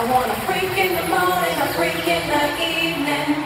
I want a freak in the morning, a freak in the evening.